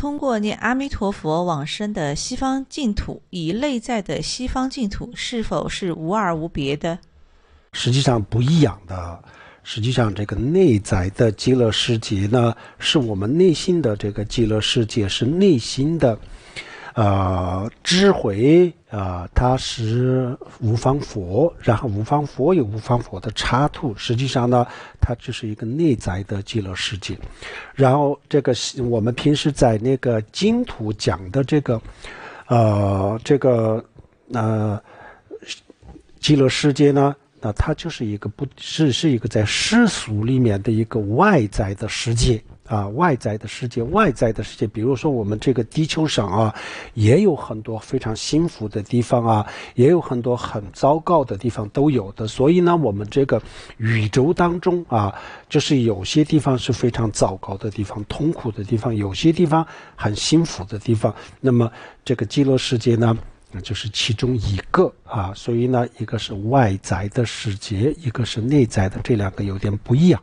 通过念阿弥陀佛往生的西方净土，以内在的西方净土是否是无二无别的？实际上不一样的。实际上，这个内在的极乐世界呢，是我们内心的这个极乐世界，是内心的。呃，智慧啊，它是无方佛，然后无方佛有无方佛的插图，实际上呢，它就是一个内在的极乐世界。然后这个是我们平时在那个净土讲的这个，呃，这个呃极乐世界呢，那它就是一个不是是一个在世俗里面的一个外在的世界。啊，外在的世界，外在的世界，比如说我们这个地球上啊，也有很多非常幸福的地方啊，也有很多很糟糕的地方都有的。所以呢，我们这个宇宙当中啊，就是有些地方是非常糟糕的地方、痛苦的地方，有些地方很幸福的地方。那么这个极乐世界呢，那就是其中一个啊。所以呢，一个是外在的使节，一个是内在的，这两个有点不一样。